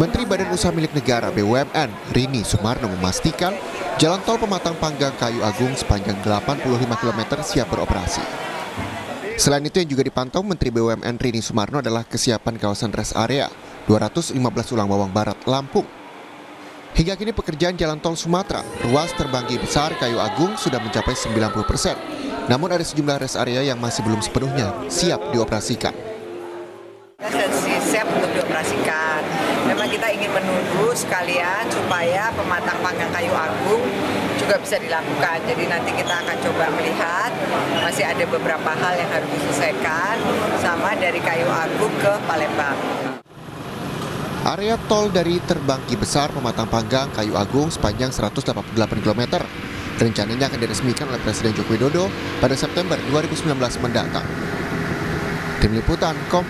Menteri Badan Usaha Milik Negara BUMN Rini Sumarno memastikan jalan tol Pematang Panggang Kayu Agung sepanjang 85 km siap beroperasi. Selain itu yang juga dipantau Menteri BUMN Rini Sumarno adalah kesiapan kawasan rest area 215 Ulang Bawang Barat, Lampung. Hingga kini pekerjaan jalan tol Sumatera, ruas terbanggi besar Kayu Agung sudah mencapai 90 persen. Namun ada sejumlah rest area yang masih belum sepenuhnya siap dioperasikan. Siap untuk dioperasikan. Memang kita ingin menunggu sekalian supaya pematang panggang kayu agung juga bisa dilakukan. Jadi nanti kita akan coba melihat masih ada beberapa hal yang harus diselesaikan sama dari kayu agung ke Palembang. Area tol dari Terbangki Besar Pematang Panggang Kayu Agung sepanjang 188 km. Rencananya akan diresmikan oleh Presiden Joko Widodo pada September 2019 mendatang. Tim Liputan Kom